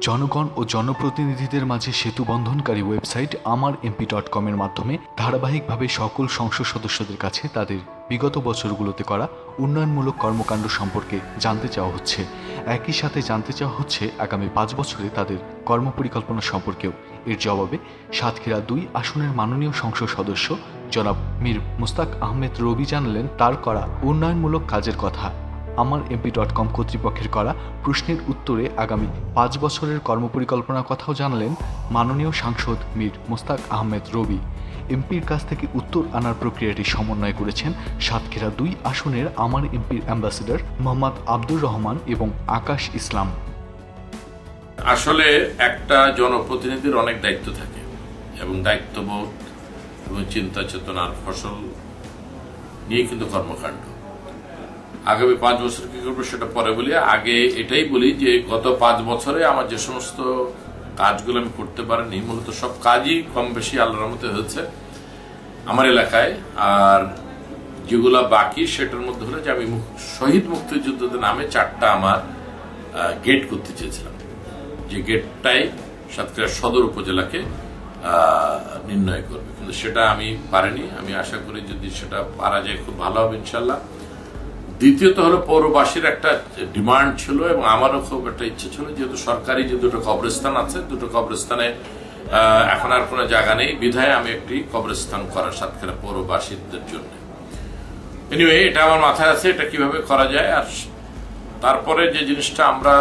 জনগণ ও জনপ্রতিনিধিদের মাঝে সেতু বন্ধনকারী ওয়েবসাইট আমার এমপি ডট কমের মাধ্যমে ধারাবাহিকভাবে সকল সংসদ সদস্যদের কাছে তাদের বিগত বছরগুলোতে করা উন্নয়নমূলক কর্মকাণ্ড সম্পর্কে জানতে চাওয়া হচ্ছে। একই সাথে জানতে চাওয়া হচ্ছে, আগামী পাঁচ বছরে তাদের কর্মপরিকল্পনা সম্পর্কেও। এর জবাবে সাতক্ষীরা দুই আসনের মাননীয় সংসদ সদস্য জনাব মীর মুস্তাক আহমেদ রবি জানালেন, তার করা উন্নয়নমূলক কাজের কথা। আমার এমপি ডট কম কর্তৃপক্ষের করা প্রশ্নের উত্তরে আগামী পাঁচ বছরের কর্মপরিকল্পনার কথাও জানালেন মাননীয় সাংসদ মীর মোস্তাক আহমেদ রবি। এমপির কাছ থেকে উত্তর আনার প্রক্রিয়াটি সমন্বয় করেছেন সাতক্ষীরা দুই আসনের আমার এমপির অ্যাম্বাসেডর মোহাম্মদ আব্দুর রহমান এবং আকাশ ইসলাম। আসলে একটা জনপ্রতিনিধির অনেক দায়িত্ব থাকে এবং দায়িত্ববোধ এবং চিন্তা চেতনার ফসল নিয়ে কিন্তু কর্মকাণ্ড। আগামী পাঁচ বছর কি করব সেটা পরে বলি। আগে এটাই বলি যে গত পাঁচ বছরে আমার যে সমস্ত কাজগুলো আমি করতে পারিনি, মূলত সব কাজই কম বেশি আল্লাহর মধ্যে হয়েছে আমার এলাকায়। আর যেগুলা বাকি সেটার মধ্যে হলো যে আমি শহীদ মুক্তিযুদ্ধদের নামে চারটা আমার গেট করতে চেয়েছিলাম। যে গেটটাই সাতক্ষীরা সদর উপজেলাকে নির্ণয় করবে। কিন্তু সেটা আমি পারিনি। আমি আশা করি যদি সেটা পারা যায় খুব ভালো হবে ইনশাল্লাহ। দ্বিতীয়ত হলো পৌরবাসীর একটা ডিমান্ড ছিল এবং আমারও খুব একটা ইচ্ছে ছিল, যেহেতু সরকারি যে দুটো কবরস্থান আছে, দুটো কবরস্থানে এখন আর কোনো জায়গা নেই। বিধায় আমি একটি কবরস্থান করার সাতক্ষীরা পৌরবাসীদের জন্য। এনিওয়ে এটা আমার মাথায় আছে, এটা কীভাবে করা যায়। আর তারপরে যে জিনিসটা আমরা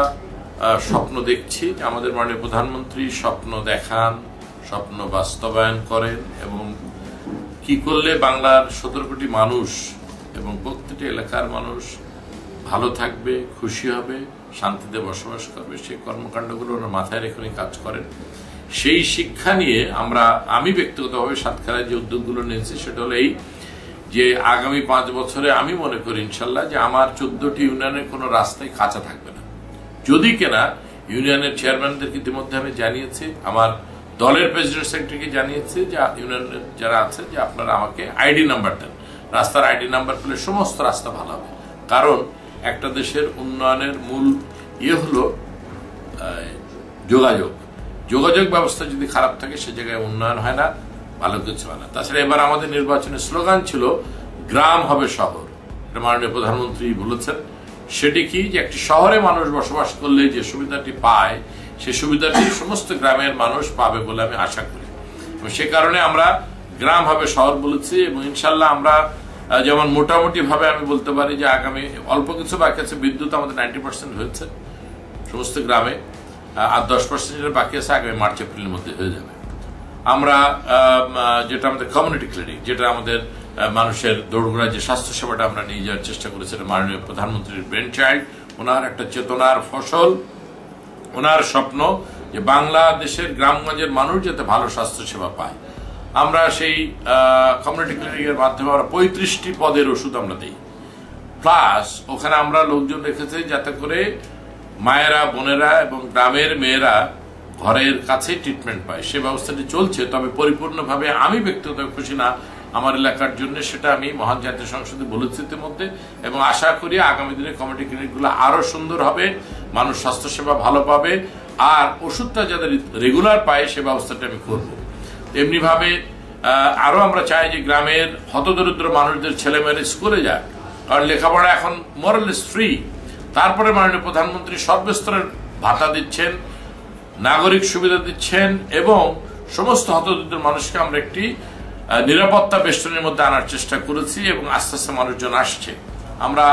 স্বপ্ন দেখছি আমাদের মাননীয় প্রধানমন্ত্রী স্বপ্ন দেখান, স্বপ্ন বাস্তবায়ন করেন এবং কি করলে বাংলার সতেরো কোটি মানুষ এবং প্রত্যেকটি এলাকার মানুষ ভালো থাকবে, খুশি হবে, শান্তিতে বসবাস করবে। সেই কর্মকাণ্ডগুলো ওনার মাথায় রেখে কাজ করেন। সেই শিক্ষা নিয়ে আমরা, আমি ব্যক্তিগতভাবে সাতক্ষীরায় যে উদ্যোগগুলো নিয়েছি, সেটা হলো এই যে আগামী পাঁচ বছরে আমি মনে করি ইনশাল্লাহ যে আমার চোদ্দটি ইউনিয়নের কোনো রাস্তায় কাঁচা থাকবে না। যদি কেনা, ইউনিয়নের চেয়ারম্যানদেরকে ইতিমধ্যে আমি জানিয়েছি, আমার দলের প্রেসিডেন্ট সেক্রেটারিকে জানিয়েছি যে, ইউনিয়নের যারা আছে যে আপনারা আমাকে আইডি নাম্বার দেন। রাস্তার আইডি নাম্বার পেলে সমস্ত রাস্তা ভালো হবে। কারণ একটা দেশের উন্নয়নের মূল ইয়ে হলো যোগাযোগ। যোগাযোগ ব্যবস্থা যদি খারাপ থাকে, সে জায়গায় উন্নয়ন হয় না, ভালো কিছু হয় না। তাছাড়া এবার আমাদের নির্বাচনের স্লোগান ছিল, গ্রাম হবে শহর। মাননীয় প্রধানমন্ত্রী বলেছেন। সেটি কি? যে একটি শহরে মানুষ বসবাস করলে যে সুবিধাটি পায়, সে সুবিধাটি সমস্ত গ্রামের মানুষ পাবে বলে আমি আশা করি। এবং সে কারণে আমরা গ্রাম হবে শহর বলেছি এবং ইনশাল্লাহ আমরা যেমন মোটামুটি ভাবে আমি বলতে পারি যে আগামী অল্প কিছু বাকি আছে, বিদ্যুৎ আমাদের নাইনটি পার্সেন্ট হয়েছে সমস্ত গ্রামে আর দশ পার্সেন্ট বাকি আছে আগামী মার্চ, এপ্রিলের মধ্যে হয়ে যাবে। আমরা যেটা আমাদের কমিউনিটি ক্লিনিক যেটা আমাদের মানুষের দৌড়গোড়া যে স্বাস্থ্য সেবাটা আমরা নিয়ে যাওয়ার চেষ্টা করেছি মাননীয় প্রধানমন্ত্রীর ব্রেন চাইল্ড ওনার একটা চেতনার ফসল, ওনার স্বপ্ন যে বাংলাদেশের গ্রামগঞ্জের মানুষ যাতে ভালো স্বাস্থ্য সেবা পায়। আমরা সেই কমিউনিটি ক্লিনিকের মাধ্যমে আমরা পঁয়ত্রিশটি পদের ওষুধ আমরা দিই। প্লাস ওখানে আমরা লোকজন রেখেছি যাতে করে মায়েরা, বোনেরা এবং গ্রামের মেয়েরা ঘরের কাছে ট্রিটমেন্ট পায়। সে ব্যবস্থাটি চলছে, তবে পরিপূর্ণভাবে আমি ব্যক্তিগত খুশি না। আমার এলাকার জন্য সেটা আমি মহান জাতীয় সংসদে বলেছি ইতিমধ্যে এবং আশা করি আগামী দিনে কমিটি ক্লিনিকগুলো আরও সুন্দর হবে, মানুষ স্বাস্থ্যসেবা ভালো পাবে। আর ওষুধটা যাদের রেগুলার পায়, সে ব্যবস্থাটা আমি করব। এমনিভাবে আরও আমরা চাই যে গ্রামের হতদরিদ্র মানুষদের ছেলেমেয়েরা স্কুলে যায় কারণ লেখাপড়া এখন মরালেস ফ্রি তারপরে মাননীয় প্রধানমন্ত্রী সর্বস্তরের ভাতা দিচ্ছেন, নাগরিক সুবিধা দিচ্ছেন এবং সমস্ত হতদরিদ্র মানুষকে আমরা একটি নিরাপত্তা বেষ্টনের মধ্যে আনার চেষ্টা করেছি এবং আস্তে আস্তে মানুষজন আসছে। আমরা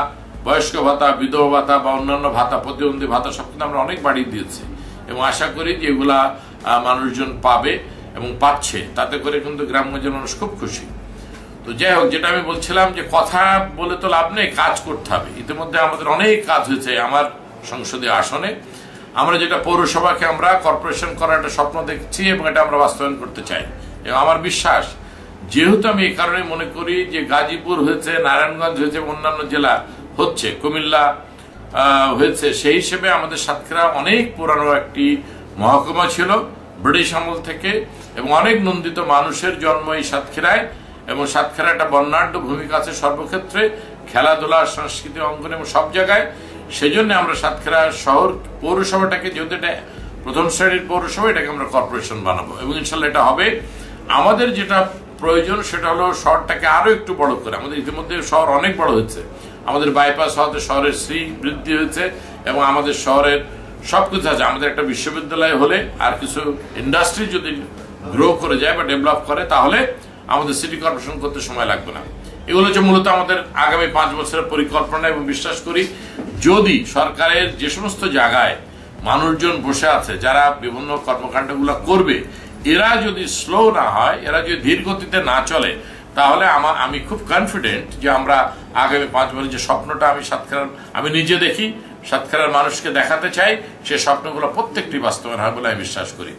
বয়স্ক ভাতা, বিধবা ভাতা বা অন্যান্য ভাতা, প্রতিবন্ধী ভাতা সব কিন্তু আমরা অনেক বাড়িয়ে দিয়েছি। এবং আশা করি যে এগুলা মানুষজন পাবে। এবং পাচ্ছে, তাতে করে কিন্তু গ্রামগঞ্জের মানুষ খুব খুশি। তো যাই হোক, যেটা আমি বলছিলাম যে কথা বলে তো লাভ নেই, কাজ করতে হবে। ইতিমধ্যে আমাদের অনেক কাজ হয়েছে আমার সংসদীয় আসনে। আমরা যেটা পৌরসভাকে আমরা কর্পোরেশন করার একটা স্বপ্ন দেখছি এবং এটা আমরা বাস্তবায়ন করতে চাই। এবং আমার বিশ্বাস, যেহেতু আমি এই কারণে মনে করি যে গাজীপুর হয়েছে, নারায়ণগঞ্জ হয়েছে অন্যান্য জেলা হচ্ছে, কুমিল্লা হয়েছে, সেই হিসেবে আমাদের সাতক্ষীরা অনেক পুরানো একটি মহকুমা ছিল, ব্রিটিশ আমল থেকে। এবং অনেক নন্দিত মানুষের জন্ম এই সাতক্ষীরায়, এবং সাতক্ষীরা একটা বর্ণাঢ্য ভূমিকা আছে সর্বক্ষেত্রে, খেলাধুলা, সংস্কৃতি, অঙ্গন এবং সব জায়গায়। সেই জন্য আমরা সাতক্ষীরা শহর পৌরসভাটাকে, যেহেতু এটা প্রথম শ্রেণির পৌরসভা, এটাকে আমরা কর্পোরেশন বানাবো। এবং ইনশাল্লাহ এটা হবে। আমাদের যেটা প্রয়োজন, সেটা হলো শহরটাকে আরও একটু বড় করে। আমাদের ইতিমধ্যে শহর অনেক বড় হয়েছে। আমাদের বাইপাস হওয়াতে শহরের শ্রী বৃদ্ধি হয়েছে, এবং আমাদের শহরের সবকিছু আছে। আমাদের একটা বিশ্ববিদ্যালয় হলে আর কিছু ইন্ডাস্ট্রি যদি গ্রো করে যায় বা ডেভেলপ করে, তাহলে আমাদের সিটি কর্পোরেশন করতে সময় লাগবে না। এগুলো হচ্ছে মূলত আমাদের আগামী পাঁচ বছরের পরিকল্পনা এবং বিশ্বাস করি, যদি সরকারের যে সমস্ত জায়গায় মানুষজন বসে আছে, যারা বিভিন্ন কর্মকাণ্ডগুলো করবে, এরা যদি স্লো না হয়, এরা যদি ধীর গতিতে না চলে, তাহলে আমার আমি খুব কনফিডেন্ট যে আমরা আগামী পাঁচ বছর যে স্বপ্নটা আমি সাতক্ষীরার, আমি নিজে দেখি, সাতক্ষীরার মানুষকে দেখাতে চাই, সে স্বপ্নগুলো প্রত্যেকটি বাস্তবায়ন হয় বলে আমি বিশ্বাস করি।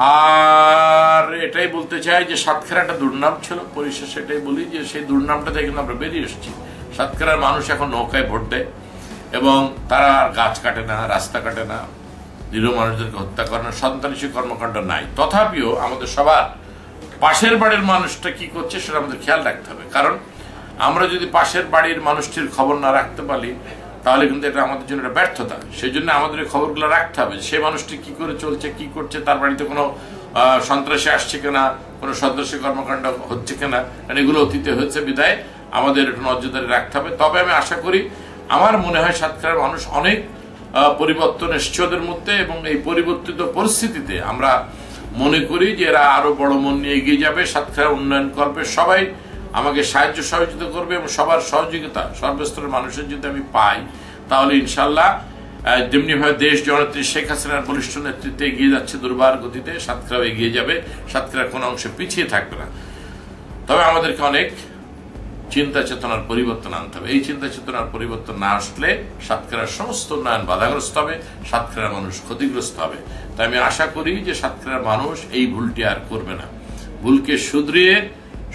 আর এটাই বলতে চাই যে সাতক্ষীরা একটা দুর্নাম ছিল, পরিশেষে এটাই বলি যে সেই দুর্নামটা থেকে কিন্তু আমরা বেরিয়ে এসেছি। সাতক্ষীরার মানুষ এখন নৌকায় ভোট দেয় এবং তারা আর গাছ কাটে না, রাস্তা কাটে না নিরীহ মানুষদেরকে হত্যা করে না সন্ত্রাসী কর্মকাণ্ড নাই। তথাপিও আমাদের সবার পাশের বাড়ির মানুষটা কি করছে সেটা আমাদের খেয়াল রাখতে হবে। কারণ আমরা যদি পাশের বাড়ির মানুষটির খবর না রাখতে পারি তাহলে কিন্তু এটা আমাদের জন্য একটা ব্যর্থতা। সেই জন্য আমাদের এই খবরগুলো রাখতে হবে সে মানুষটি কি করে চলছে, কি করছে, তার বাড়িতে কোনো সন্ত্রাসী আসছে কিনা, কোনো সন্ত্রাসী কর্মকাণ্ড হচ্ছে কিনা এগুলো অতীতে হয়েছে, বিদায়। আমাদের একটু নজরদারি রাখতে হবে। তবে আমি আশা করি, আমার মনে হয় সাতক্ষীরার মানুষ অনেক পরিবর্তন এসছে ওদের মধ্যে এবং এই পরিবর্তিত পরিস্থিতিতে আমরা মনে করি যে এরা আরও বড় মন নিয়ে এগিয়ে যাবে। সাতক্ষীরা উন্নয়ন করবে সবাই আমাকে সাহায্য সহযোগিতা করবে এবং সবার সহযোগিতা, সর্বস্তরের মানুষের যদি আমি পাই, তাহলে ইনশাল্লাহ যেমনিভাবে দেশ জননেত্রী শেখ হাসিনার বলিষ্ঠ নেতৃত্বে এগিয়ে যাচ্ছে দুর্বার গতিতে, সাতক্ষীরাও এগিয়ে যাবে সাতক্ষীরা কোনো অংশে পিছিয়ে থাকবে না। তবে আমাদেরকে অনেক চিন্তা চেতনার পরিবর্তন আনতে হবে। এই চিন্তা চেতনার পরিবর্তন না আসলে সাতক্ষীরার সমস্ত উন্নয়ন বাধাগ্রস্ত হবে, সাতক্ষীরার মানুষ ক্ষতিগ্রস্ত হবে। তাই আমি আশা করি যে সাতক্ষীরার মানুষ এই ভুলটি আর করবে না। ভুলকে শুধরিয়ে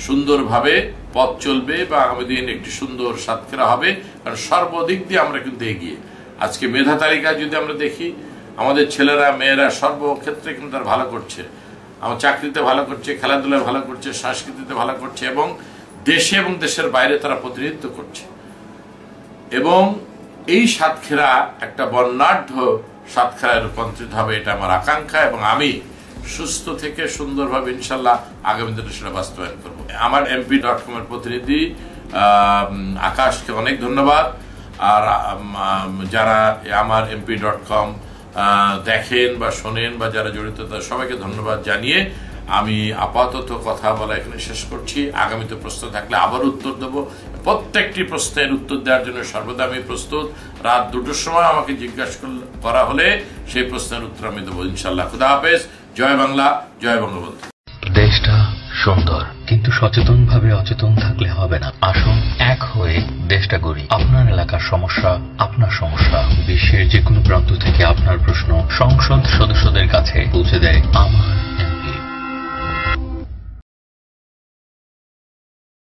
সুন্দরভাবে পথ চলবে বা আগামী দিন একটি সুন্দর সাতক্ষীরা হবে। কারণ সর্বদিক দিয়ে আমরা কিন্তু এগিয়ে। আজকে মেধা তালিকা যদি আমরা দেখি, আমাদের ছেলেরা, মেয়েরা সর্বক্ষেত্রে কিন্তু তারা ভালো করছে। আমার চাকরিতে ভালো করছে, খেলাধুলায় ভালো করছে, সংস্কৃতিতে ভালো করছে এবং দেশে এবং দেশের বাইরে তারা প্রতিনিধিত্ব করছে। এবং এই সাতক্ষীরা একটা বর্ণাঢ্য সাতক্ষীরায় রূপান্তরিত হবে, এটা আমার আকাঙ্ক্ষা এবং আমি সুস্থ থেকে সুন্দরভাবে ইনশাল্লাহ আগামী দিনে সেটা বাস্তবায়ন করব। আমার এমপি ডট কম এর প্রতিনিধি আকাশকে অনেক ধন্যবাদ। আর যারা আমার এমপি ডট কম দেখেন বা শোনেন বা যারা জড়িত, তাদের সবাইকে ধন্যবাদ জানিয়ে আমি আপাতত কথা বলা এখানে শেষ করছি। আগামীতে প্রশ্ন থাকলে আবার উত্তর দেব। প্রত্যেকটি প্রশ্নের উত্তর দেওয়ার জন্য সর্বদা আমি প্রস্তুত। রাত দুটোর সময় আমাকে জিজ্ঞাসা করা হলে সেই প্রশ্নের উত্তর আমি দেবো। ইনশাল্লাহ খুদা হাফেজ। জয় বাংলা, জয় বঙ্গবন্ধু। দেশটা সুন্দর, কিন্তু সচেতন ভাবে অচেতন থাকলে হবে না। আসুন এক হয়ে দেশটা গড়ি। আপনার এলাকার সমস্যা, আপনার সমস্যা। বিশ্বের যে কোনো প্রান্ত থেকে আপনার প্রশ্ন সংসদ সদস্যদের কাছে